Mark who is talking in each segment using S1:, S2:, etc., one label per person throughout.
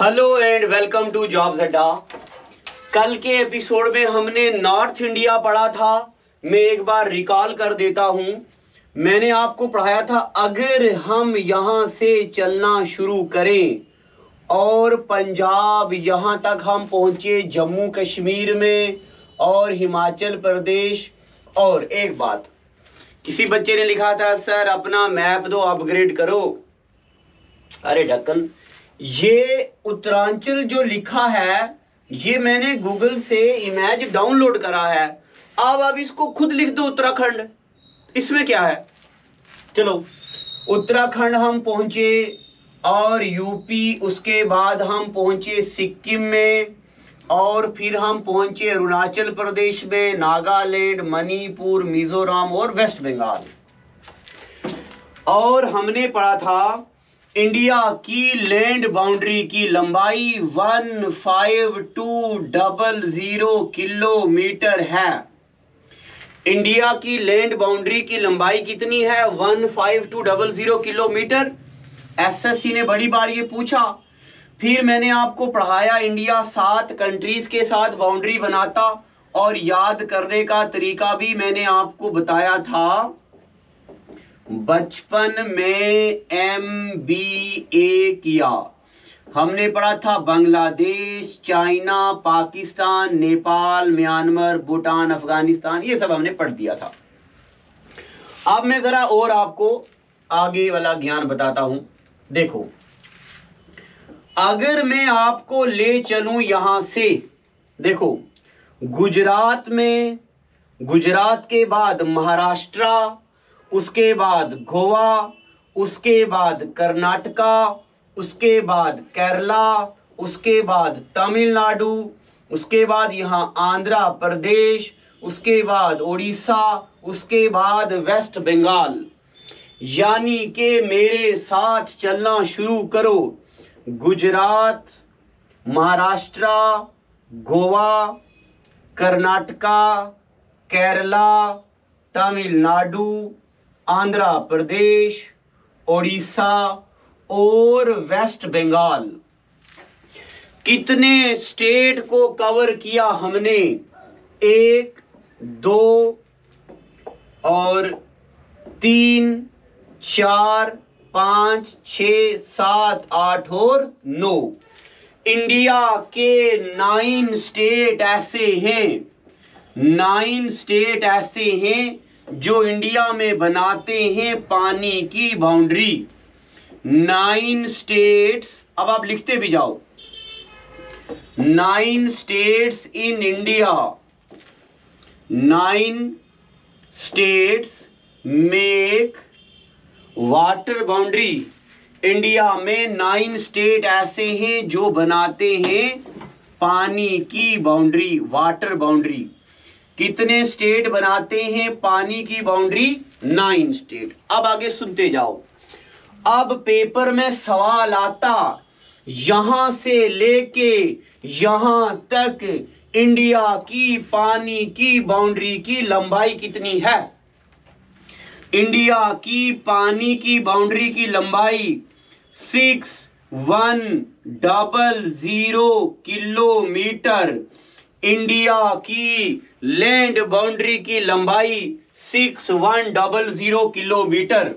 S1: Hello and welcome to jobs Adda कल के episode में हमने नॉर्थ इंडिया पढ़ा था। मैं एक बार रिकॉल कर देता हूँ। मैंने आपको पढ़ाया था, अगर हम यहाँ से चलना शुरू करें और पंजाब यहाँ तक हम पहुँचे जम्मू कश्मीर में और हिमाचल प्रदेश। और एक बात, किसी बच्चे ने लिखा था, सर, अपना मैप दो अपग्रेड करो। अरे ढक्कन ये उत्तरांचल जो लिखा है, ये मैंने गूगल से इमेज डाउनलोड करा है। अब अब इसको खुद लिख दो उत्तराखंड। इसमें क्या है? चलो, उत्तराखंड हम पहुँचे और यूपी उसके बाद हम पहुँचे सिक्किम में, और फिर हम पहुँचे अरुणाचल प्रदेश में, नागालैंड, मणिपुर, मिजोरम और वेस्ट बंगाल। और हमने पढ़ा था इंडिया की लैंड बाउंड्री की लंबाई one five two double zero kilometre है। इंडिया की लैंड बाउंड्री की लंबाई कितनी है? One five two double zero kilometre. SSC ने बड़ी बार ये पूछा। फिर मैंने आपको पढ़ाया इंडिया सात कंट्रीज़ के साथ बाउंड्री बनाता और याद करने का तरीका भी मैंने आपको बताया था। बचपन में एम बी ए किया। हमने पढ़ा था बांग्लादेश, चाइना, पाकिस्तान, नेपाल, म्यांमार, भूटान, अफ़गानिस्तान, ये सब हमने पढ़ दिया था। अब मैं जरा और आपको आगे वाला ज्ञान बताता हूँ। देखो, अगर मैं आपको ले चलूँ यहाँ से, देखो, गुजरात में, गुजरात के बाद महाराष्ट्र उसके बाद गोवा, उसके बाद कर्नाटका, उसके बाद केरला, उसके बाद तमिलनाडु, उसके बाद यहाँ आंध्र प्रदेश, उसके बाद उड़ीसा उसके बाद वेस्ट बंगाल। यानी कि मेरे साथ चलना शुरू करो। गुजरात, महाराष्ट्र, गोवा, कर्नाटका, केरला, तमिलनाडु आंध्र प्रदेश, ओडिशा और वेस्ट बंगाल। कितने स्टेट को कवर किया हमने? एक, दो और तीन, चार, पाँच छ सात, आठ और नौ। इंडिया के नाइन स्टेट ऐसे हैं। नाइन स्टेट ऐसे हैं जो इंडिया में बनाते हैं पानी की बाउंड्री। नाइन स्टेट्स, अब आप लिखते भी जाओ। Nine states in India. Nine states make water boundary India में नाइन स्टेट ऐसे हैं जो बनाते हैं पानी की बाउंड्री वाटर बाउंड्री कितने स्टेट बनाते हैं पानी की बाउंड्री? Nine state. अब आगे सुनते जाओ। अब पेपर में सवाल आता, यहाँ से लेके यहाँ तक इंडिया की पानी की बाउंड्री की लंबाई कितनी है? इंडिया की पानी की बाउंड्री की लंबाई six one double zero kilometre. India की लैंड बाउंड्री की लंबाई six one double zero kilometre.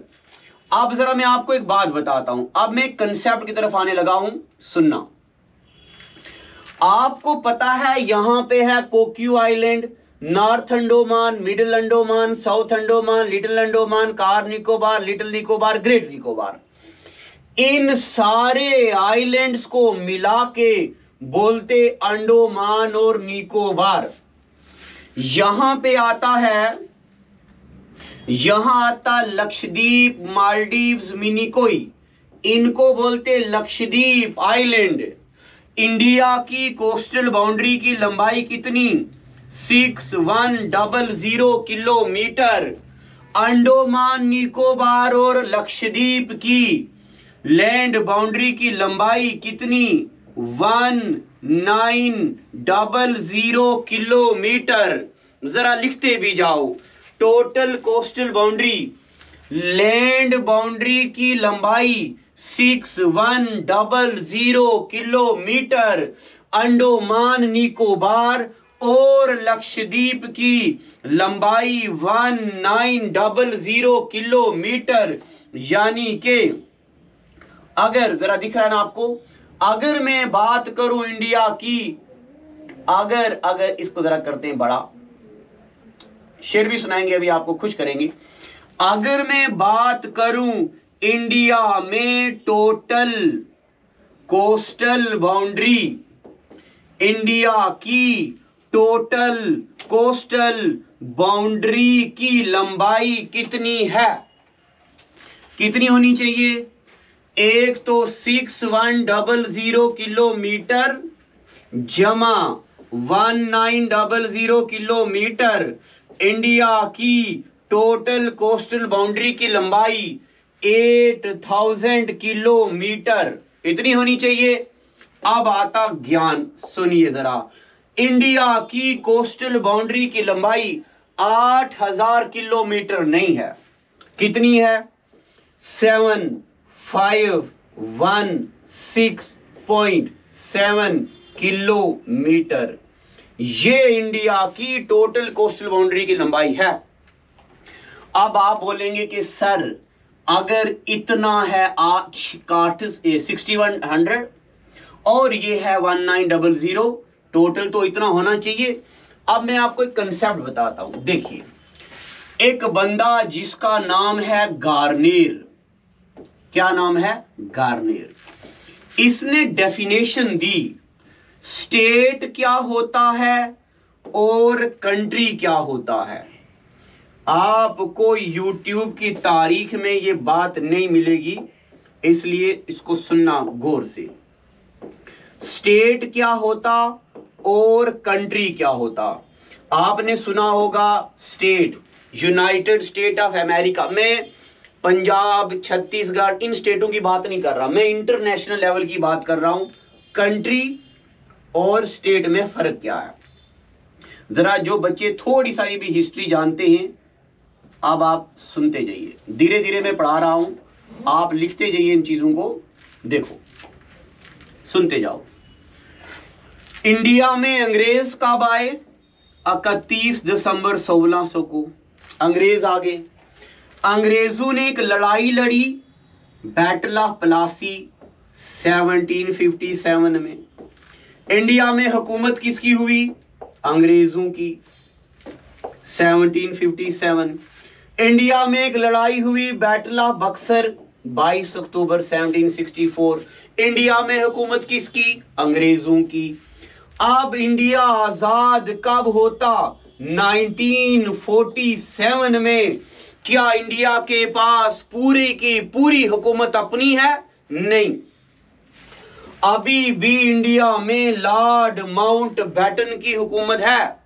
S1: अब जरा मैं आपको एक बात बताता हूँ। अब मैं कंसेप्ट की तरफ़ आने लगा हूँ। सुनना। आपको पता है यहाँ पे है Coco island, north Andaman, middle Andaman, south Andaman, little Andaman, Car Nicobar, little Nicobar, great Nicobar. इन सारे आइलैंड्स को मिला के बोलते अंडोमान और निकोबार यहाँ पे आता है, यहाँ आता लक्षद्वीप, मालदीव्स, मिनिकोई। इनको बोलते लक्षद्वीप आइलैंड। इंडिया की कोस्टल बाउंड्री की लंबाई कितनी? Six one double zero kilometre. Andaman Nicobar और लक्षद्वीप की लैंड बाउंड्री की लंबाई कितनी? One nine double zero kilometre जरा लिखते भी जाओ। Total coastal boundary land boundary की लंबाई six one double zero kilometre Andaman Nicobar और लक्षद्वीप की लंबाई one nine double zero kilometre यानी के, अगर जरा दिख रहा है ना आपको अगर मैं बात करूँ इंडिया की, अगर अगर इसको जरा करते हैं बड़ा। शेर भी सुनाएँगे, अभी आपको खुश करेंगे। अगर मैं बात करूँ इंडिया में टोटल कोस्टल बाउंड्री इंडिया की टोटल कोस्टल बाउंड्री की लंबाई कितनी है? कितनी होनी चाहिए? एक तो six one double zero kilometre जमा। One nine double zero kilometre. India की टोटल कोस्टल बाउंड्री की लंबाई एट थाउज़ेंड किलोमीटर। इतनी होनी चाहिए। अब आता ज्ञान। सुनिए जरा। इंडिया की कोस्टल बाउंड्री की लंबाई आठ हज़ार किलोमीटर नहीं है। कितनी है? Seven. Five one six point seven kilometre ये इंडिया की टोटल कोस्टल बाउंड्री की लंबाई है। अब आप बोलेंगे कि, सर, अगर इतना है आठ काठ सिक्सटी वन हंड्रेड और ये है one nine double zero total तो इतना होना चाहिए। अब मैं आपको एक कंसेप्ट बताता हूँ। देखिए, एक बंदा जिसका नाम है गार्नियर क्या नाम है? गार्नियर। इसने डेफिनेशन दी स्टेट क्या होता है और कंट्री क्या होता है। आपको YouTube की तारीख में ये बात नहीं मिलेगी, इसलिए इसको सुनना गौर से। स्टेट क्या होता और कंट्री क्या होता। आपने सुना होगा state united state of America में पंजाब, छत्तीसगढ़, इन स्टेटों की बात नहीं कर रहा। मैं इंटरनेशनल लेवल की बात कर रहा हूँ। कंट्री और स्टेट में फ़र्क क्या है? जरा जो बच्चे थोड़ी सारी भी हिस्ट्री जानते हैं, अब आप सुनते जाइए। धीरे धीरे मैं पढ़ा रहा हूँ। आप लिखते जाइए इन चीज़ों को। देखो, सुनते जाओ। इंडिया में अंग्रेज़ कब आए? इकतीस दिसंबर सोलह 1600 को। अंग्रेज़ आ गए अंग्रेज़ों ने एक लड़ाई लड़ी बैटल ऑफ़ प्लासी 1757 में। इंडिया में हुकूमत किसकी हुई? अंग्रेज़ों की। 1757 इंडिया में एक लड़ाई हुई battle of Buxar 22 October 1764 India में हुकूमत किसकी? अंग्रेज़ों की। अब इंडिया आज़ाद कब होता? 1947 में। क्या इंडिया के पास पूरी की पूरी हुकूमत अपनी है? नहीं। अभी भी इंडिया में लॉर्ड माउंट बैटन की हुकूमत है।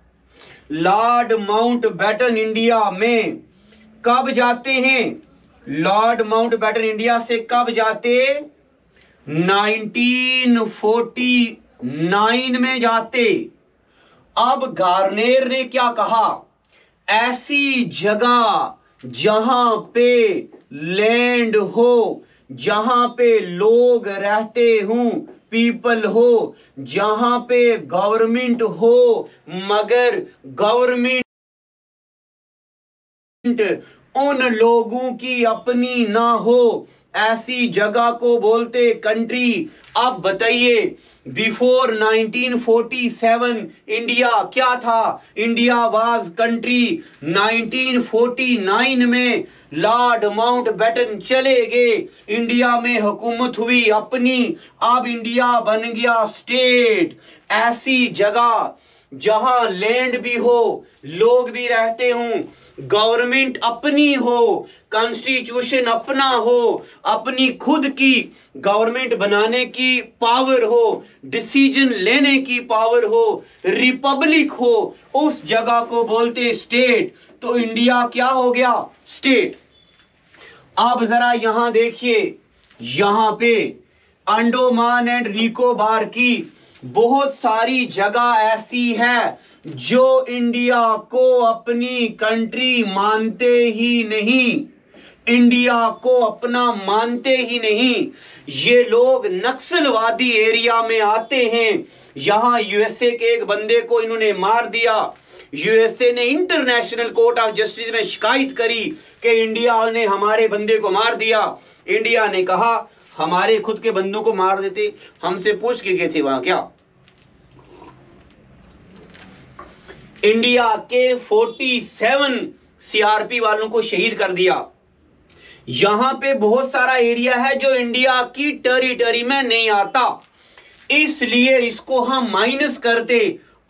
S1: लॉर्ड माउंट बैटन इंडिया में कब जाते हैं? लॉर्ड माउंट बैटन इंडिया से कब जाते? 1949 में जाते। अब गार्नेर ने क्या कहा? ऐसी जगह जहाँ पे लैंड हो, जहाँ पे लोग रहते हूँ पीपल हो, जहाँ पे गवर्नमेंट हो, मगर गवर्नमेंट उन लोगों की अपनी ना हो। ऐसी जगह को बोलते कंट्री आप बताइए बिफोर 1947 इंडिया क्या था? इंडिया वाज कंट्री 1949 में लॉर्ड माउंट बैटन चले गए। इंडिया में हुकूमत हुई अपनी, अब इंडिया बन गया स्टेट ऐसी जगह जहाँ लैंड भी हो, लोग भी रहते हों गवर्नमेंट अपनी हो कॉन्स्टिट्यूशन अपना हो, अपनी खुद की गवर्नमेंट बनाने की पावर हो डिसीज़न लेने की पावर हो रिपब्लिक हो, उस जगह को बोलते स्टेट तो इंडिया क्या हो गया? स्टेट अब जरा यहाँ देखिए, यहाँ पे अंडोमान एंड निकोबार की बहुत सारी जगह ऐसी है जो इंडिया को अपनी कंट्री मानते ही नहीं। इंडिया को अपना मानते ही नहीं। ये लोग नक्सलवादी एरिया में आते हैं। यहाँ यूएसए के एक बंदे को इन्होंने मार दिया। यूएसए ने इंटरनेशनल कोर्ट ऑफ़ जस्टिस में शिकायत करी कि इंडिया ने हमारे बंदे को मार दिया। इंडिया ने कहा, हमारे खुद के बंदों को मार देते। हमसे पूछ के गए थे वहाँ क्या? इंडिया के 47 सीआरपी वालों को शहीद कर दिया। यहाँ पे बहुत सारा एरिया है जो इंडिया की टेरिटरी में नहीं आता। इसलिए इसको हम माइनस करते।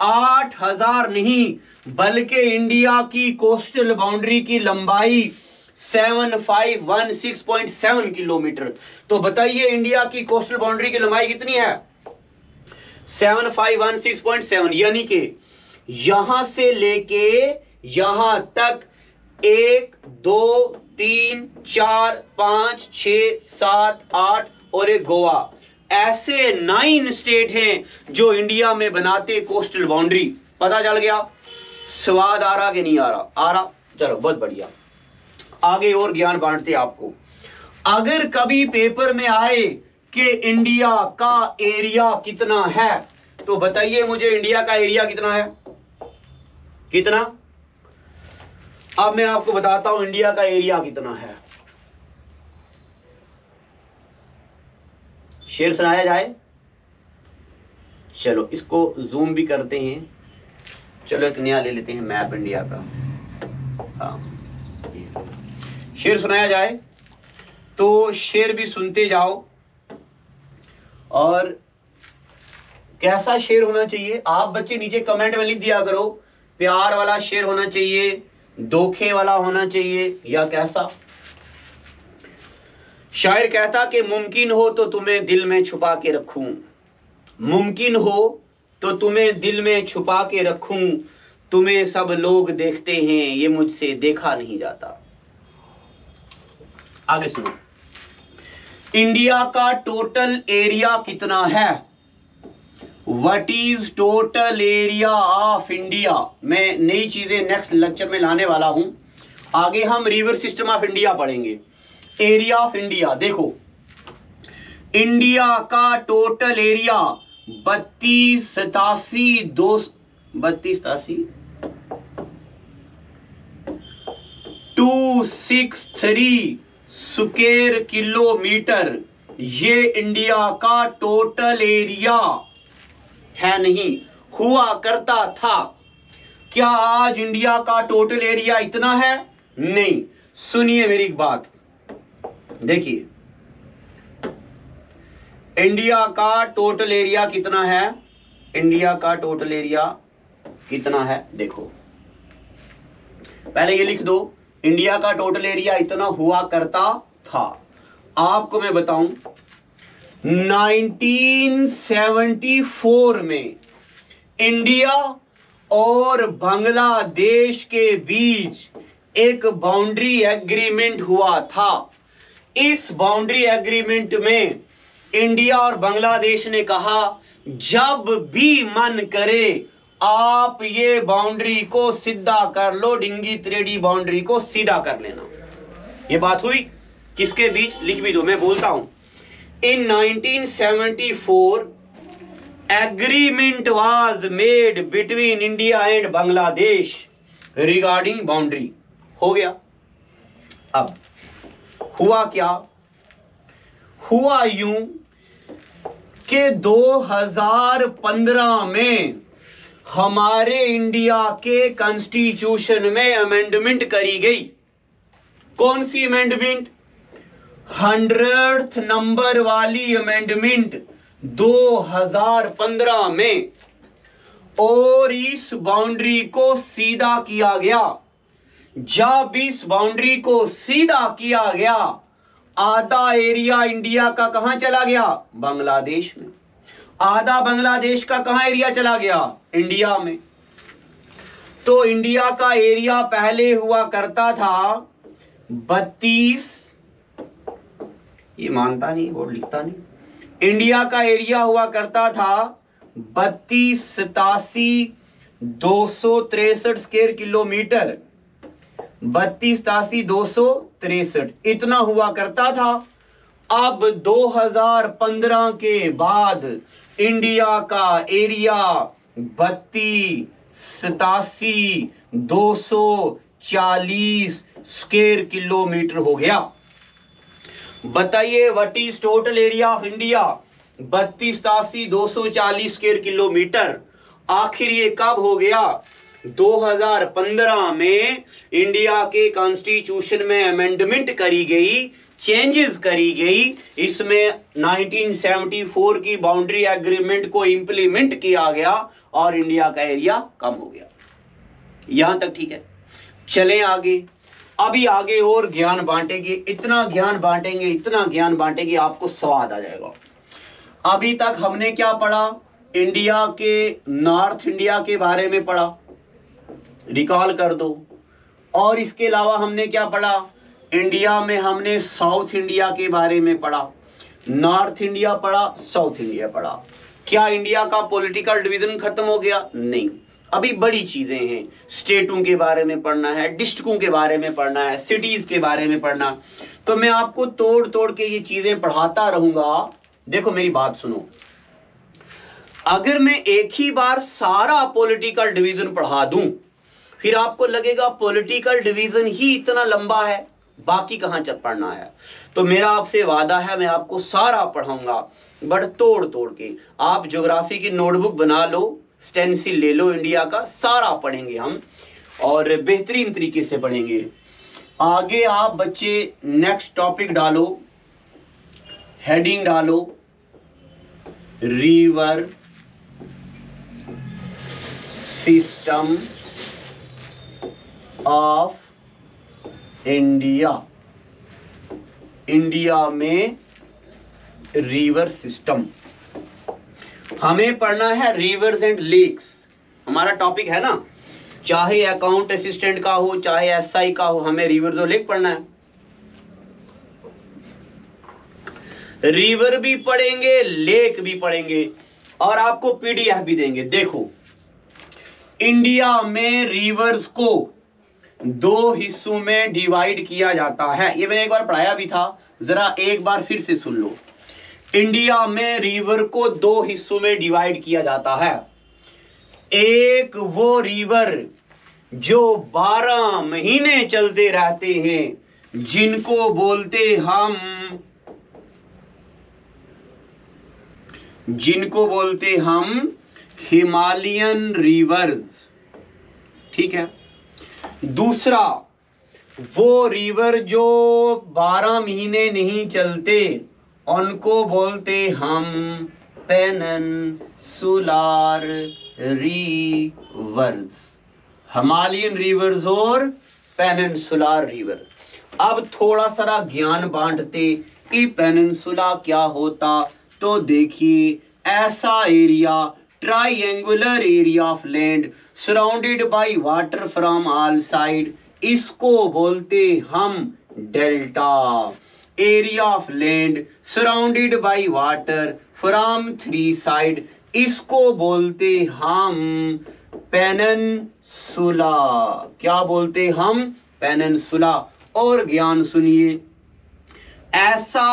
S1: आठ हज़ार नहीं, बल्कि इंडिया की कोस्टल बाउंड्री की लंबाई seven five one six point seven kilometre. तो बताइए इंडिया की कोस्टल बाउंड्री की लंबाई कितनी है? Seven five one six point seven यानी कि यहाँ से लेके यहाँ तक एक, दो, तीन, चार, पाँच छ सात, आठ और एक गोवा। ऐसे नाइन स्टेट हैं जो इंडिया में बनाते कोस्टल बाउंड्री पता चल गया? स्वाद आ रहा कि नहीं आ रहा? आ रहा। चलो, बहुत बढ़िया। आगे और ज्ञान बांटते आपको। अगर कभी पेपर में आए कि इंडिया का एरिया कितना है तो बताइए मुझे इंडिया का एरिया कितना है? कितना? अब मैं आपको बताता हूँ इंडिया का एरिया कितना है। शेर सुनाया जाए? चलो, इसको जूम भी करते हैं। चलो, एक नया ले लेते हैं मैप इंडिया का। हाँ शेर सुनाया जाए तो शेर भी सुनते जाओ। और कैसा शेर होना चाहिए, आप बच्चे नीचे कमेंट में लिख दिया करो। प्यार वाला शेर होना चाहिए, धोखे वाला होना चाहिए, या कैसा? शायर कहता कि मुमकिन हो तो तुम्हें दिल में छुपा के रखूँ। मुमकिन हो तो तुम्हें दिल में छुपा के रखूँ। तुम्हें सब लोग देखते हैं, ये मुझसे देखा नहीं जाता। आगे सुनो। इंडिया का टोटल एरिया कितना है? What is total area of India मैं नई चीज़ें नेक्स्ट लेक्चर में लाने वाला हूँ। आगे हम रिवर सिस्टम ऑफ़ इंडिया पढ़ेंगे। एरिया ऑफ़ इंडिया देखो। इंडिया का टोटल एरिया बत्तीस, सतासी, दो बत्तीस, सतासी? Two six three square kilometre ये इंडिया का टोटल एरिया है नहीं, हुआ करता था। क्या आज इंडिया का टोटल एरिया इतना है? नहीं। सुनिए मेरी बात। देखिए, इंडिया का टोटल एरिया कितना है? इंडिया का टोटल एरिया कितना है? देखो। पहले ये लिख दो, इंडिया का टोटल एरिया इतना हुआ करता था। आपको मैं बताऊँ 1974 में इंडिया और बांग्लादेश के बीच एक बाउंड्री एग्रीमेंट हुआ था। इस बाउंड्री एग्रीमेंट में इंडिया और बांग्लादेश ने कहा, जब भी मन करे, आप ये बाउंड्री को सीधा कर लो, डिंगी त्रेडी बाउंड्री को सीधा कर लेना। ये बात हुई? किसके बीच? लिख भी दो, मैं बोलता हूँ। In 1974 agreement was made between India and Bangladesh regarding boundary हो गया। अब, हुआ क्या? हुआ यू के 2015 में हमारे इंडिया के कॉन्स्टिट्यूशन में अमेंडमेंट करी गई। कौन सी अमेंडमेंट हंड्रेड नंबर वाली अमेंडमेंट 2015 में और इस बाउंड्री को सीधा किया गया। जब इस बाउंड्री को सीधा किया गया, आधा एरिया इंडिया का कहाँ चला गया? बांग्लादेश में। आधा बांग्लादेश का कहाँ एरिया चला गया? इंडिया में। तो इंडिया का एरिया पहले हुआ करता था बत्तीस ये मानता नहीं, बोर्ड लिखता नहीं। इंडिया का एरिया हुआ करता था बत्तीस सतासी दो सौ तिरसठ स्क्वेयर किलोमीटर। बत्तीस तासी दो सौ तिरसठ, इतना हुआ करता था। अब 2015 के बाद इंडिया का एरिया बत्तीस सतासी दो सौ चालीस स्क्वेयर किलोमीटर हो गया। बताइए what is total area of India बत्तीस तासी, दो सौ चालीस स्क्वेयर किलोमीटर आखिर ये कब हो गया? 2015 में इंडिया के कॉन्स्टिट्यूशन में अमेंडमेंट करी गई चेंजेस करी गई. इसमें 1974 की बाउंड्री एग्रीमेंट को इंप्लीमेंट किया गया और इंडिया का एरिया कम हो गया। यहाँ तक ठीक है। चलें आगे। अभी आगे और ज्ञान बांटेंगे, इतना ज्ञान बांटेंगे, इतना ज्ञान बांटेंगे, आपको स्वाद आ जाएगा। अभी तक हमने क्या पढ़ा? इंडिया के, नॉर्थ इंडिया के बारे में पढ़ा। रिकॉल कर दो। और इसके अलावा हमने क्या पढ़ा? इंडिया में हमने साउथ इंडिया के बारे में पढ़ा। नॉर्थ इंडिया पढ़ा, साउथ इंडिया पढ़ा। क्या इंडिया का पॉलिटिकल डिवीज़न खत्म हो गया? नहीं। अभी बड़ी चीज़ें हैं। स्टेटों के बारे में पढ़ना है, डिस्ट्रिक्टों के बारे में पढ़ना है, सिटीज़ के बारे में पढ़ना। तो मैं आपको तोड़ तोड़ के ये चीज़ें पढ़ाता रहूँगा। देखो मेरी बात सुनो। अगर मैं एक ही बार सारा पॉलिटिकल डिवीज़न पढ़ा दूँ, फिर आपको लगेगा पॉलिटिकल डिवीज़न ही इतना लंबा है, बाकी कहाँ चल पढ़ना है? तो मेरा आपसे वादा है, मैं आपको सारा पढ़ाऊँगा, बट तोड़ तोड़ के। आप ज्योग्राफी की नोटबुक बना लो स्टेंसिल ले लो इंडिया का, सारा पढ़ेंगे हम और बेहतरीन तरीके से पढ़ेंगे। आगे आप बच्चे नेक्स्ट टॉपिक डालो हेडिंग डालो river system of India India में रिवर सिस्टम हमें पढ़ना है रिवर्स एंड लेक्स हमारा टॉपिक है ना? चाहे अकाउंट असिस्टेंट का हो, चाहे एसआई का हो, हमें रिवर्स और लेक पढ़ना है। रिवर भी पढ़ेंगे लेक भी पढ़ेंगे, और आपको पीडीएफ भी देंगे। देखो इंडिया में रिवर्स को दो हिस्सों में डिवाइड किया जाता है। ये मैंने एक बार पढ़ाया भी था, जरा एक बार फिर से सुन लो। इंडिया में रिवर को दो हिस्सों में डिवाइड किया जाता है। एक वो रिवर जो बारह महीने चलते रहते हैं, जिनको बोलते हम, जिनको बोलते हम हिमालयन रिवर्स ठीक है? दूसरा वो रिवर जो बारह महीने नहीं चलते उनको बोलते हम peninsular, rivers. Himalayan rivers और पेनसुलार रिवर। अब थोड़ा सारा ज्ञान बांटते कि पेनसुला क्या होता तो देखिए, ऐसा area triangular area of land surrounded by water from all side इसको बोलते हम delta. Area of land surrounded by water from three side इसको बोलते हम पेननसुला। क्या बोलते हम? पेननसुला। और ज्ञान सुनिए। ऐसा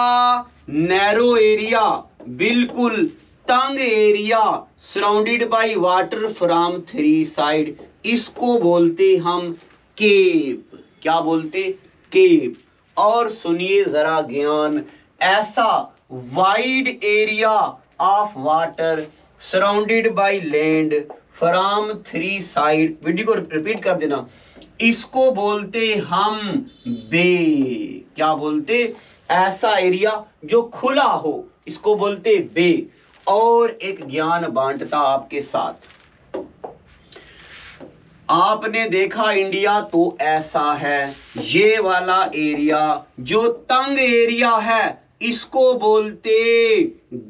S1: नैरो एरिया बिल्कुल तंग area surrounded by water from three side इसको बोलते हम केप क्या बोलते? केप और सुनिए जरा ज्ञान, ऐसा wide area of water surrounded by land from three side video को रिपीट कर देना। इसको बोलते हम बे। क्या बोलते? ऐसा एरिया जो खुला हो, इसको बोलते बे। और एक ज्ञान बांटता आपके साथ। आपने देखा इंडिया तो ऐसा है। ये वाला एरिया जो तंग एरिया है इसको बोलते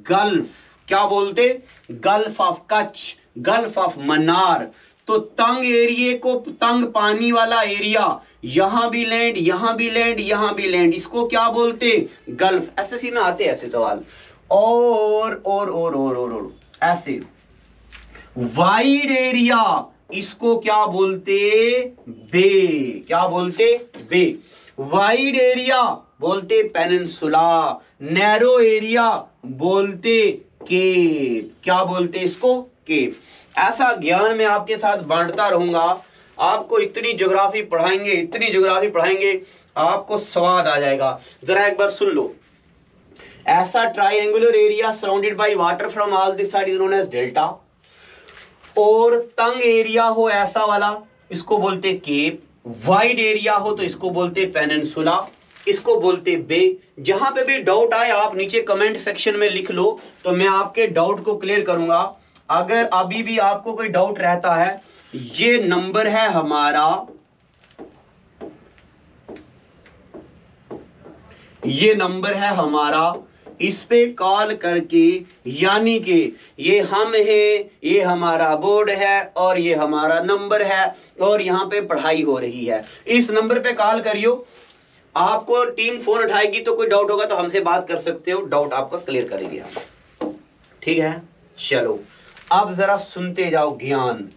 S1: गल्फ। क्या बोलते? Gulf of Kutch gulf of Mannar तो तंग एरिए को तंग पानी वाला एरिया यहाँ भी लैंड यहाँ भी लैंड यहाँ भी लैंड इसको क्या बोलते? गल्फ। एसएससी में आते ऐसे सवाल। और और और, और, और ऐसे। वाइड एरिया इसको क्या बोलते? बे क्या बोलते? बे वाइड एरिया बोलते पेनसुला नैरो एरिया बोलते केप। क्या बोलते इसको? केप। ऐसा ज्ञान मैं आपके साथ बांटता रहूँगा। आपको इतनी ज्योग्राफी पढ़ाएँगे, इतनी ज्योग्राफी पढ़ाएँगे, आपको स्वाद आ जाएगा। जरा एक बार सुन लो। ऐसा triangular area surrounded by water from all this side is known as delta और तंग एरिया हो ऐसा वाला, इसको बोलते केप। वाइड एरिया हो तो इसको बोलते पेनिनसुला, इसको बोलते बे। जहाँ पे भी डाउट आए, आप नीचे कमेंट सेक्शन में लिख लो तो मैं आपके डाउट को क्लियर करूँगा। अगर अभी भी आपको कोई डाउट रहता है, ये नंबर है हमारा, ये नंबर है हमारा इस पे कॉल करके, यानी कि ये हम हैं, ये हमारा बोर्ड है, और ये हमारा नंबर है, और यहाँ पे पढ़ाई हो रही है। इस नंबर पे कॉल करियो। आपको टीम फ़ोन उठाएगी तो कोई डाउट होगा तो हमसे बात कर सकते हो। डाउट आपका क्लियर करेंगे हम ठीक है? चलो, अब जरा सुनते जाओ ज्ञान।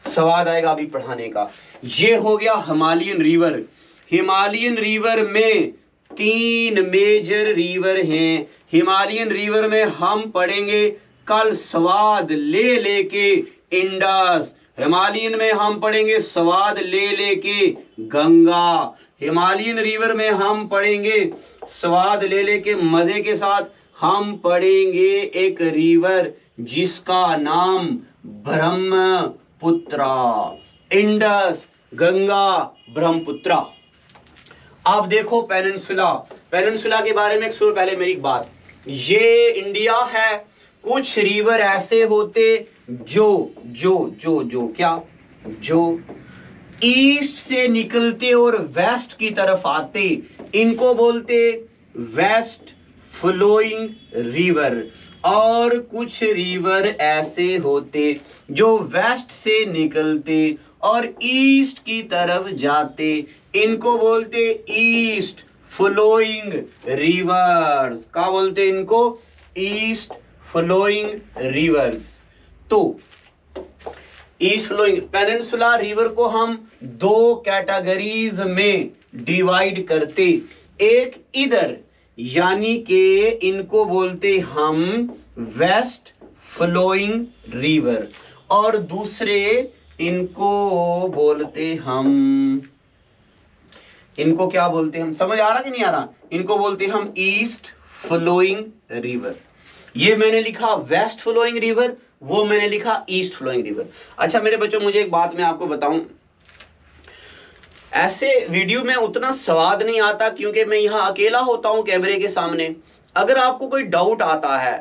S1: स्वाद आएगा अभी पढ़ाने का। ये हो गया हिमालयन रिवर। हिमालयन रिवर में तीन मेजर रिवर हैं। हिमालयन रिवर में हम पढ़ेंगे, कल स्वाद ले लेके इंडस। हिमालयन में हम पढ़ेंगे, स्वाद ले लेके गंगा। हिमालयन रिवर में हम पढ़ेंगे, स्वाद ले लेके मज़े के साथ हम पढ़ेंगे एक रिवर जिसका नाम ब्रह्मपुत्रा। इंडस, गंगा, ब्रह्मपुत्रा। आप देखो पेनिनसुला। पेनिनसुला के बारे में एक सुन, पहले मेरी बात। ये इंडिया है, कुछ रिवर ऐसे होते जो जो जो जो, क्या? जो ईस्ट से निकलते और वेस्ट की तरफ़ आते, इनको बोलते वेस्ट फ्लोइंग रिवर। और कुछ रिवर ऐसे होते जो वेस्ट से निकलते और ईस्ट की तरफ़ जाते। इनको बोलते ईस्ट फ्लोइंग रिवर्स। क्या बोलते इनको? East flowing rivers. तो ईस्ट फ्लोइंग, पेनिनसुला रिवर को हम दो कैटेगरीज में डिवाइड करते। एक इधर, यानी के इनको बोलते हम वेस्ट फ्लोइंग रिवर। और दूसरे इनको बोलते हम। इनको क्या बोलते हम? समझ आ रहा कि नहीं आ रहा? इनको बोलते हम ईस्ट फ्लोइंग रिवर ये मैंने लिखा वेस्ट फ्लोइंग रिवर वो मैंने लिखा ईस्ट फ्लोइंग रिवर अच्छा मेरे बच्चों, मुझे एक बात मैं आपको बताऊँ। ऐसे वीडियो में उतना स्वाद नहीं आता क्योंकि मैं यहाँ अकेला होता हूँ कैमरे के सामने। अगर आपको कोई डाउट आता है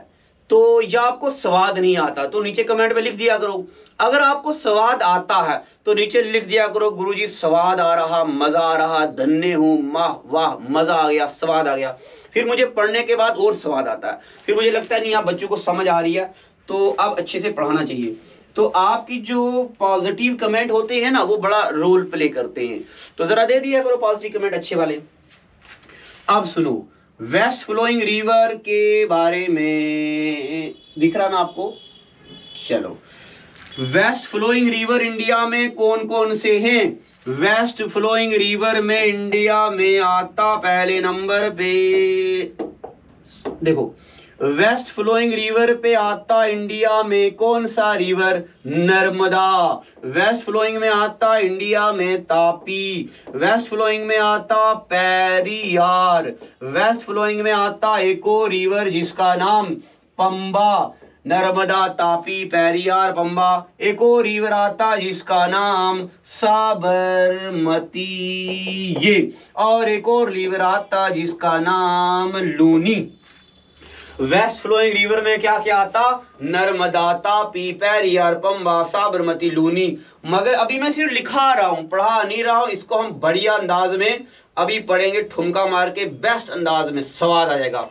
S1: तो या आपको स्वाद नहीं आता तो नीचे कमेंट में लिख दिया करो। अगर आपको स्वाद आता है तो नीचे लिख दिया करो, गुरुजी, स्वाद आ रहा, मज़ा आ रहा, धन्य हूँ माह वाह, मज़ा आ गया, स्वाद आ गया। फिर मुझे पढ़ने के बाद और स्वाद आता है। फिर मुझे लगता है, नहीं आप बच्चों को समझ आ रही है तो अब अच्छे से पढ़ाना चाहिए। तो आपकी जो पॉजिटिव कमेंट होते हैं ना, वो बड़ा रोल प्ले करते हैं। तो जरा दे दिया करो पॉजिटिव कमेंट अच्छे वाले। अब सुनो वेस्ट फ्लोइंग रिवर के बारे में दिख रहा ना आपको? चलो। वेस्ट फ्लोइंग रिवर इंडिया में कौन कौन से हैं? वेस्ट फ्लोइंग रिवर में इंडिया में आता पहले नंबर पे। देखो वेस्ट फ्लोइंग रिवर पे आता इंडिया में कौन सा रिवर? नर्मदा। वेस्ट फ्लोइंग में आता इंडिया में तापी। वेस्ट फ्लोइंग में आता पेरियार। वेस्ट फ्लोइंग में आता एक और रिवर जिसका नाम पंबा। नर्मदा, तापी, पेरियार, पंबा। एक और रिवर आता जिसका नाम साबरमती। ये। और एक और रिवर आता जिसका नाम लूनी। वेस्ट फ्लोइंग रिवर में क्या क्या आता? नर्मदा तापी पैरियार पंबा साबरमती, लूनी। मगर अभी मैं सिर्फ़ लिखा रहा हूँ, पढ़ा नहीं रहा हूँ, इसको हम बढ़िया अंदाज में अभी पढ़ेंगे, ठुमका मार के बेस्ट अंदाज में स्वाद आ जाएगा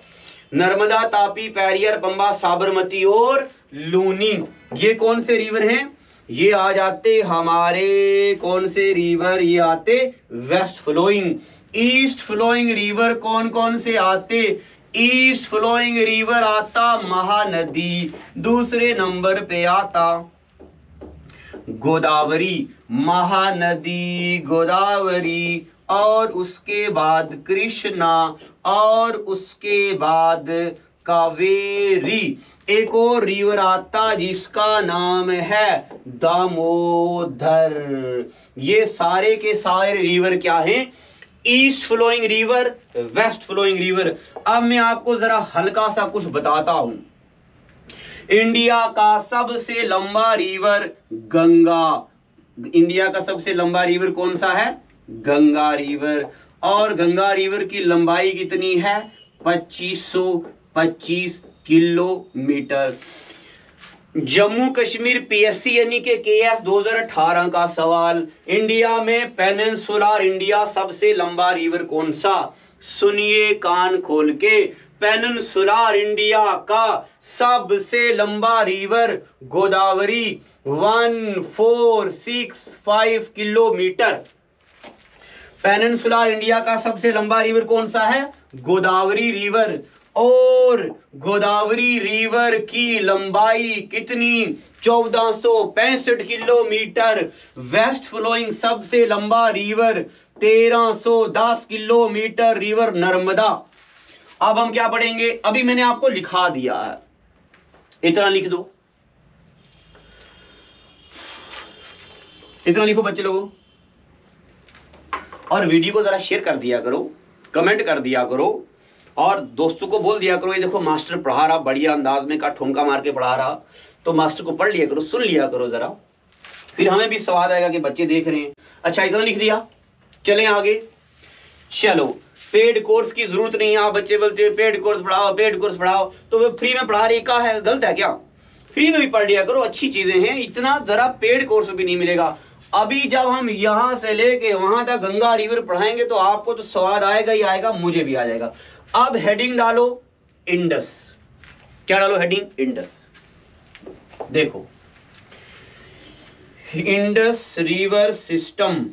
S1: नर्मदा, तापी पैरियर पंबा साबरमती और लूनी। ये कौन से रिवर हैं? ये आ जाते हमारे, कौन से रिवर ये आते west flowing east flowing river कौन कौन से आते? ईस्ट फ्लोइंग रिवर आता महानदी, दूसरे नंबर पे आता गोदावरी, महानदी, गोदावरी, और उसके बाद कृष्णा, और उसके बाद कावेरी। एक और रिवर आता जिसका नाम है दामोदर। ये सारे के सारे रिवर क्या हैं? East flowing river, west flowing river. अब मैं आपको जरा हल्का सा कुछ बताता हूँ। इंडिया का सबसे लंबा रिवर गंगा। इंडिया का सबसे लंबा रिवर कौन सा है? गंगा रिवर। और गंगा रिवर की लंबाई कितनी है? 2525 किलोमीटर। जम्मू कश्मीर पीएससी यानी के एस दो का सवाल। इंडिया में पेनिनसुलर इंडिया सबसे लंबा रिवर कौन सा? सुनिए कान खोल के। पेनिनसुलर इंडिया का सबसे लंबा river Godavari. One four six five kilometre. Peninsular India का सबसे लंबा रिवर कौन सा है? गोदावरी रिवर और गोदावरी रिवर की लंबाई कितनी? चौदह किलोमीटर। वेस्ट फ्लोइंग सबसे लंबा रिवर 1310 किलोमीटर रिवर नर्मदा। अब हम क्या पढ़ेंगे? अभी मैंने आपको लिखा दिया है। इतना लिख दो। इतना लिखो बच्चे लोगों। और वीडियो को जरा शेयर कर दिया करो, कमेंट कर दिया करो। और दोस्तों को बोल दिया करो, ये देखो, मास्टर पढ़ा रहा, बढ़िया अंदाज में का ठुमका मार के पढ़ा रहा। तो मास्टर को पढ़ लिया करो, सुन लिया करो जरा। फिर हमें भी स्वाद आएगा कि बच्चे देख रहे हैं। अच्छा इतना लिख दिया। चले आगे। चलो पेड कोर्स की ज़रूरत नहीं है, आप बच्चे बोलते पेड कोर्स पढ़ाओ पेड कोर्स पढ़ाओ। तो वो फ्री में पढ़ा रही, का है, गलत है क्या? फ्री में भी पढ़ लिया करो, अच्छी चीज़ें हैं। इतना जरा पेड कोर्स में भी नहीं मिलेगा। अभी जब हम यहाँ से लेके वहाँ तक गंगा रिवर पढ़ाएँगे तो आपको तो स्वाद आएगा ही आएगा, मुझे भी आ जाएगा। अब हेडिंग डालो इंडस क्या डालो हेडिंग इंडस देखो। इंडस रिवर सिस्टम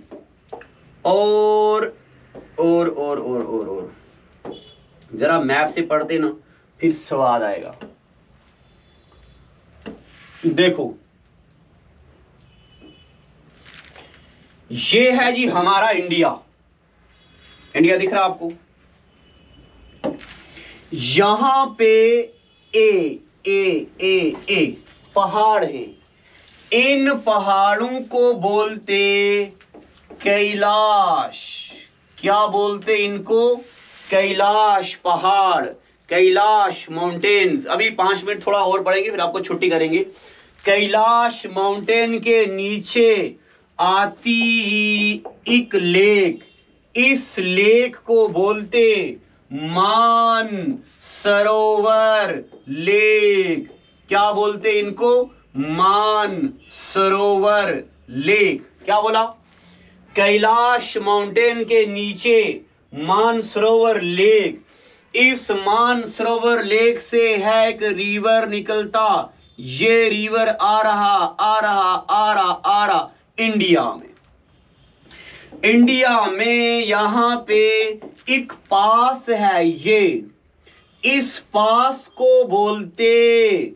S1: और और और और और और। जरा मैप से पढ़ते ना, फिर स्वाद आएगा। देखो। ये है जी हमारा इंडिया इंडिया दिख रहा आपको? यहाँ पे ए ए ए ए, पहाड़ है। इन पहाड़ों को बोलते कैलाश। क्या बोलते इनको? कैलाश पहाड़, कैलाश माउंटेन्स अभी पाँच मिनट थोड़ा और पढ़ेंगे, फिर आपको छुट्टी करेंगे। कैलाश माउंटेन के नीचे आती एक लेक इस लेक को बोलते मान सरोवर लेक। क्या बोलते इनको? मान सरोवर लेक। क्या बोला? कैलाश माउंटेन के नीचे मान सरोवर लेक। इस मान सरोवर लेक से है एक रिवर निकलता। ये रिवर आ रहा आ रहा आ रहा आ रहा, इंडिया में। इंडिया में यहाँ पे एक पास है ये। इस पास को बोलते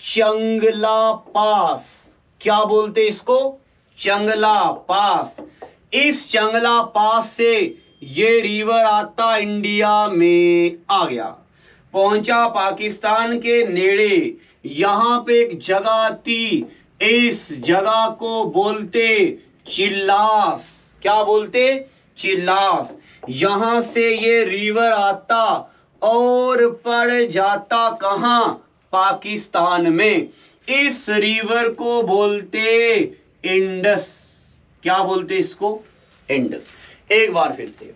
S1: चंगला पास। क्या बोलते इसको? चंगला पास। इस चंगला पास से ये रिवर आता इंडिया में आ गया। पहुँचा पाकिस्तान के नेड़े। यहाँ पे एक जगह थी। इस जगह को बोलते चिल्लास। क्या बोलते? चिल्लास। यहाँ से ये रिवर आता और पड़ जाता कहा? पाकिस्तान में। इस रिवर को बोलते इंडस। क्या बोलते इसको? इंडस। एक बार फिर से।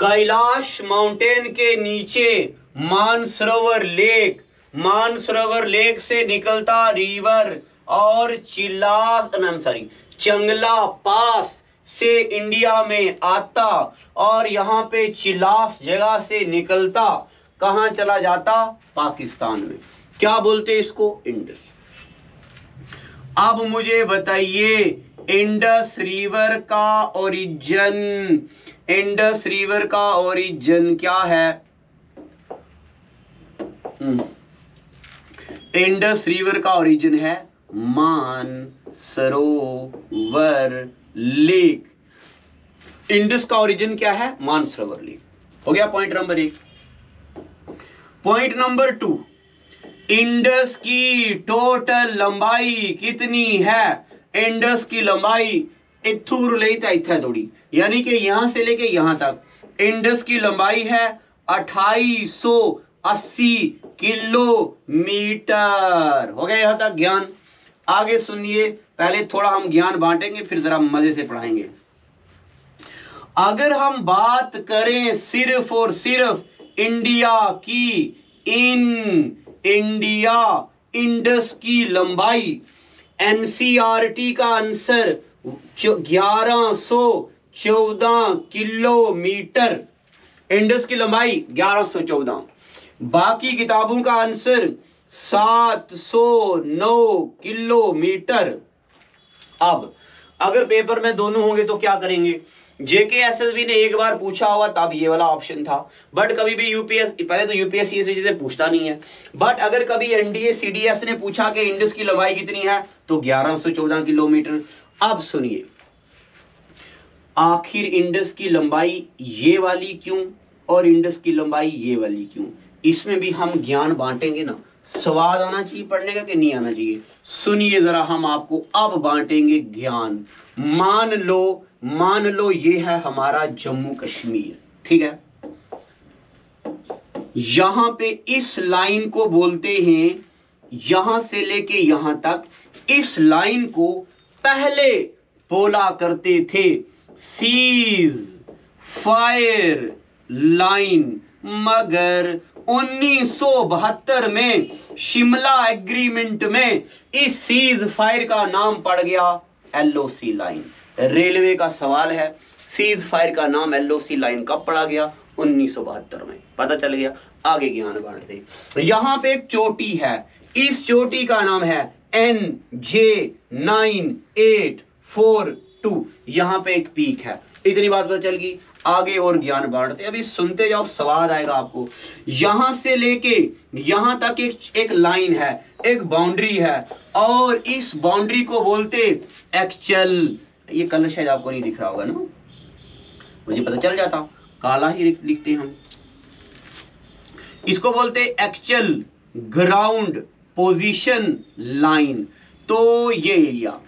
S1: कैलाश माउंटेन के नीचे मानसरोवर लेक। मानसरोवर लेक से निकलता रिवर और चिल्लास सॉरी चंगला पास से इंडिया में आता और यहाँ पे चिलास जगह से निकलता। कहा चला जाता? पाकिस्तान में। क्या बोलते इसको? इंडस। अब मुझे बताइए, इंडस रिवर का ओरिजन, इंडस रिवर का ओरिजन क्या है? हम्म। इंडस रिवर का ओरिजिन है मान सरोवर लेक। इंडस का ओरिजिन क्या है? मानसरोवर लेक। हो गया पॉइंट नंबर एक। पॉइंट नंबर टू इंडस की टोटल लंबाई कितनी है? इंडस की लंबाई इथुर लेता इतना थोड़ी यानी कि यहाँ से लेके यहाँ तक। इंडस की लंबाई है 2880 किलोमीटर। हो गया यहाँ तक ज्ञान। आगे सुनिए, पहले थोड़ा हम ज्ञान बांटेंगे, फिर जरा मज़े से पढ़ाएँगे। अगर हम बात करें सिर्फ़ और सिर्फ़ इंडिया की, इन इंडिया इंडस की लंबाई एनसीआरटी का आंसर ग्यारह सो चौदह किलोमीटर, इंडस की लंबाई ग्यारह सो चौदह। बाकी किताबों का आंसर सात सो नौ किलोमीटर। अब, अगर पेपर में दोनों होंगे तो क्या करेंगे? जेके एसएसबी ने एक बार पूछा हुआ तब ये वाला ऑप्शन था। बट कभी भी यूपीएस पहले तो यूपीएससी से चीज़ें पूछता नहीं है। बट अगर कभी एनडीए सीडीएस ने पूछा कि इंडस की लंबाई कितनी है तो 1114 किलोमीटर। अब सुनिए। आखिर इंडस की लंबाई ये वाली क्यों, और इंडस की लंबाई ये वाली क्यों? इसमें भी हम ज्ञान बांटेंगे ना। स्वाद आना चाहिए, पढ़ने का कि नहीं आना चाहिए? सुनिए जरा, हम आपको अब बांटेंगे ज्ञान। मान लो मान लो ये है हमारा जम्मू कश्मीर, ठीक है? यहाँ पे इस लाइन को बोलते हैं, यहाँ से लेके यहाँ तक, इस लाइन को पहले बोला करते थे सीज फायर लाइन मगर 1972 में शिमला एग्रीमेंट में इस सीज फायर का नाम पड़ गया एलओसी लाइन। रेलवे का सवाल है, सीज फायर का नाम एलओसी लाइन कब पड़ा गया? उन्नीस सौ बहत्तर में। पता चल गया, आगे ज्ञान बांटते यहाँ पे एक चोटी है, इस चोटी का नाम है N J nine eight four two. यहाँ पे एक पीक है। इतनी बात पता चल गई। आगे और ज्ञान बांटते अभी सुनते जाओ स्वाद आएगा आपको। यहाँ से लेके यहाँ तक एक एक लाइन है, एक बाउंड्री है, और इस बाउंड्री को बोलते एक्चल ये कलर शायद आपको नहीं दिख रहा होगा ना? मुझे पता चल जाता। काला ही लिखते हम। इसको बोलते एक्चुअल ग्राउंड पोजीशन लाइन तो ये एरिया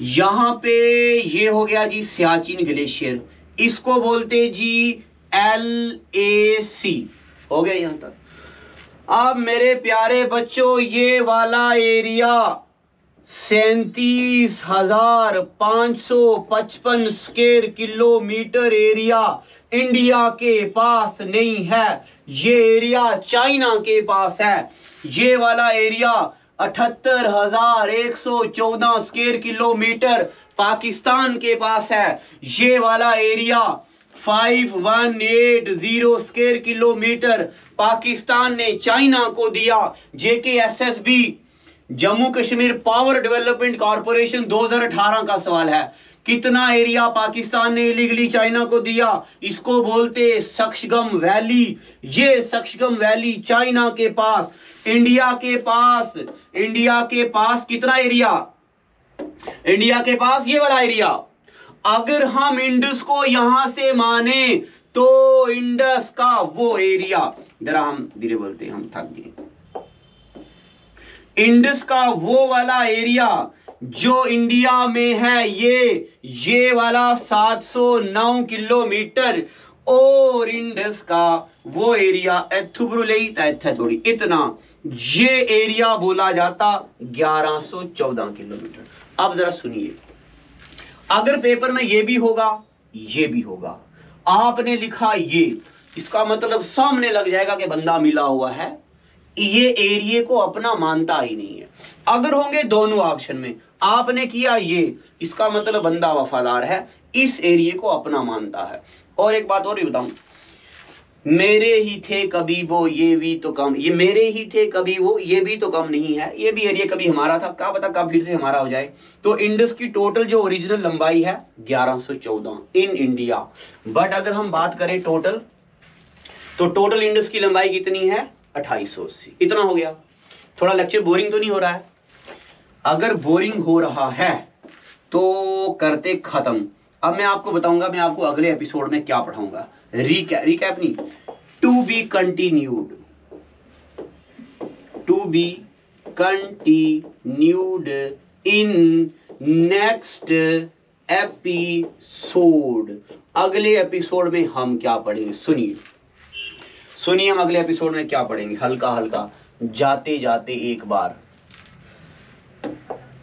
S1: यहाँ पे ये हो गया जी सियाचिन ग्लेशियर। इसको बोलते जी एल ए सी। हो गया यहाँ तक। अब मेरे प्यारे बच्चों, ये वाला एरिया सैतीस हज़ार पाँच सौ पचपन स्क्वेयर किलोमीटर एरिया इंडिया के पास नहीं है। ये एरिया चाइना के पास है। ये वाला एरिया अठहत्तर हज़ार एक सौ चौदह स्क्वेयर किलोमीटर पाकिस्तान के पास है। ये वाला area five one eight zero square kilometre Pakistan ने चाइना को दिया JK S S B Jammu Kashmir power development corporation 2018 का सवाल है। कितना एरिया पाकिस्तान ने इलीगली चाइना को दिया, इसको बोलते सक्षगम वैली। ये सक्षगम वैली चाइना के पास, इंडिया के पास, इंडिया के पास कितना एरिया? इंडिया के पास ये वाला एरिया। अगर हम इंडस को यहाँ से माने तो इंडस का वो एरिया। जरा हम धीरे बोलते हम थक गए। इंडस का वो वाला एरिया जो इंडिया में है, ये ये वाला 709 किलोमीटर और इंडस का वो एरिया एथुब्रुलई थोड़ी, इतना। ये एरिया बोला जाता 1114 किलोमीटर। अब जरा सुनिए। अगर पेपर में ये भी होगा, ये भी होगा। आपने लिखा ये, इसका मतलब सामने लग जाएगा कि बंदा मिला हुआ है। ये एरिया को अपना मानता ही नहीं है। अगर होंगे दोनों ऑप्शन में आपने किया ये, इसका मतलब बंदा वफादार है, इस एरिए को अपना मानता है। और एक बात और भी बताऊँ, मेरे ही थे कभी वो, ये भी तो कम, ये मेरे ही थे कभी वो, ये भी तो कम नहीं है। ये भी एरिया कभी हमारा था, क्या पता कब फिर से हमारा हो जाए। तो इंडस की टोटल जो ओरिजिनल लंबाई है 1114 इन इंडिया। बट अगर हम बात करें टोटल तो टोटल इंडस की लंबाई कितनी है? अट्ठाईस इतना हो गया। थोड़ा लेक्चर बोरिंग तो नहीं हो रहा है? अगर बोरिंग हो रहा है तो करते खत्म। अब मैं आपको बताऊँगा, मैं आपको अगले एपिसोड में क्या पढ़ाऊँगा। रिकैप रिकैप नहीं। To be continued to be continued in next episode अगले एपिसोड में हम क्या पढ़ेंगे? सुनिए। सुनिए हम अगले एपिसोड में क्या पढ़ेंगे? हल्का हल्का जाते जाते एक बार।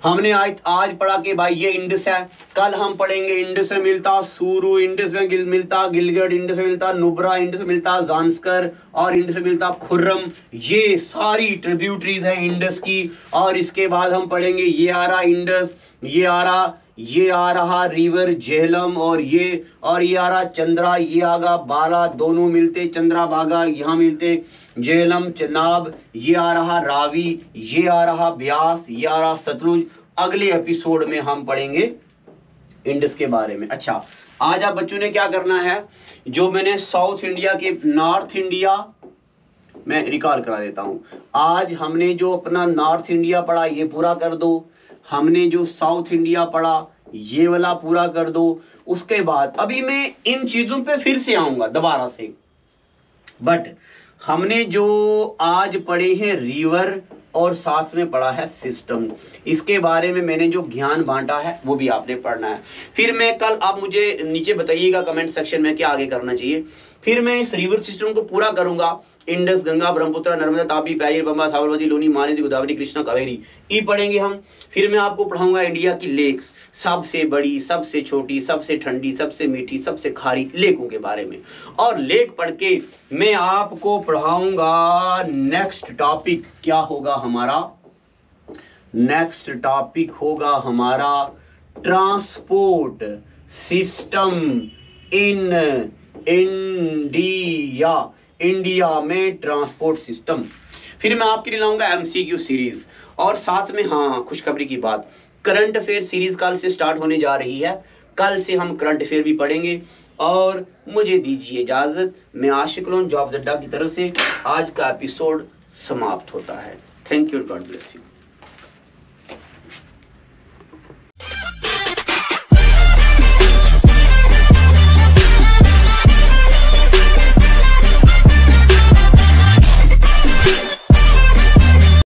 S1: हमने आज आज पढ़ा कि भाई ये इंडस है। कल हम पढ़ेंगे इंडस में मिलता सूरू इंडस में गिल, मिलता गिलगढ़ इंडस में मिलता नुबरा इंडस में मिलता जानस्कर और इंडस में मिलता खुर्रम। ये सारी ट्रिब्यूटरीज है इंडस की। और इसके बाद हम पढ़ेंगे ये आ रहा इंडस ये आ रहा ये आ रहा रिवर जेहलम और ये और ये आ रहा चंद्रा, ये आगा बाला, दोनों मिलते, चंद्रा बागा यहाँ मिलते। जेहलम चनाब, ये आ रहा रावी, ये आ रहा ब्यास, ये आ रहा सतलुज। अगले एपिसोड में हम पढ़ेंगे इंडस के बारे में। अच्छा आज आप बच्चों ने क्या करना है? जो मैंने साउथ इंडिया के, नॉर्थ इंडिया, मैं रिकॉल करा देता हूँ। आज हमने जो अपना नॉर्थ इंडिया पढ़ा, ये पूरा कर दो। हमने जो साउथ इंडिया पढ़ा, ये वाला पूरा कर दो। उसके बाद अभी मैं इन चीज़ों पे फिर से आऊँगा दोबारा से। बट हमने जो आज पढ़े हैं रिवर और साथ में पढ़ा है सिस्टम। इसके बारे में मैंने जो ज्ञान बांटा है, वो भी आपने पढ़ना है। फिर मैं कल आप मुझे नीचे बताइएगा कमेंट सेक्शन में क्या आगे करना चाहिए। फिर मैं इस रिवर सिस्टम को पूरा करूँगा। इंडस, गंगा, ब्रह्मपुत्र, नर्मदा, तापी पैरियर बम्बा साबरमती लोनी महानदी गोदावरी, कृष्णा, कावेरी। ई पढ़ेंगे हम। फिर मैं आपको पढ़ाऊँगा इंडिया की लेक्स सबसे बड़ी, सबसे छोटी, सबसे ठंडी, सबसे मीठी, सबसे खारी लेकों के बारे में। और लेक पढ़ के मैं आपको पढ़ाऊँगा नेक्स्ट टॉपिक क्या होगा हमारा? नेक्स्ट टॉपिक होगा हमारा transport system in India India में ट्रांसपोर्ट सिस्टम। फिर मैं आपके लिए लाऊँगा एमसीक्यू सीरीज़। और साथ में हाँ खुशखबरी की बात। करंट अफेयर सीरीज़ कल से स्टार्ट होने जा रही है। कल से हम करंट अफेयर भी पढ़ेंगे। और मुझे दीजिए इजाज़त, मैं आशिक लोन, जॉब जड्डा की तरफ़ से आज का एपिसोड समाप्त होता है। Thank you God bless you